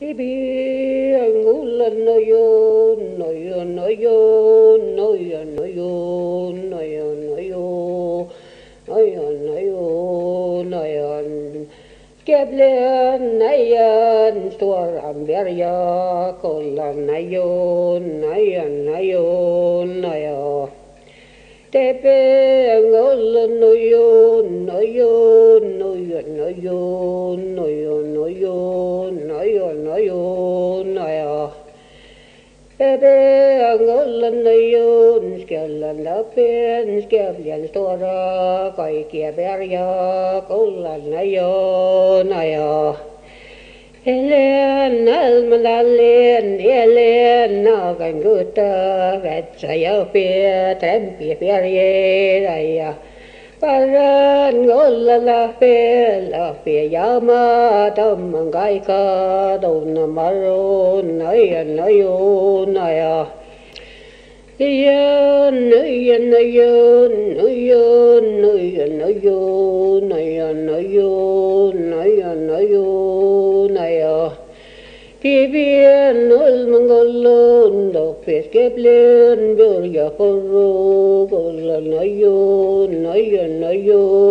Ibi angulan no yo no yo no yo no yo no yo no yo no yo no yo no yo no yo Geblen nayan stor amberya kolan nayon nayan nayon nayo Tepe angulan no jonna, jonna, jonna ja. Peankallan jonskallan ja penskävlän tuoda kaikkia pärjää kollan jonna ja. Elen almanalleen, elen naakan kuutta, vetsä ja pietempi pärjeä ja. Paran golla la pe la pe yama tam gai ka don maro naya nayo naya naya nayo nayo naya nayo naya nayo naya Pipien ulmangolun dok peskeplen burja forro, kollan ayun ayun ayun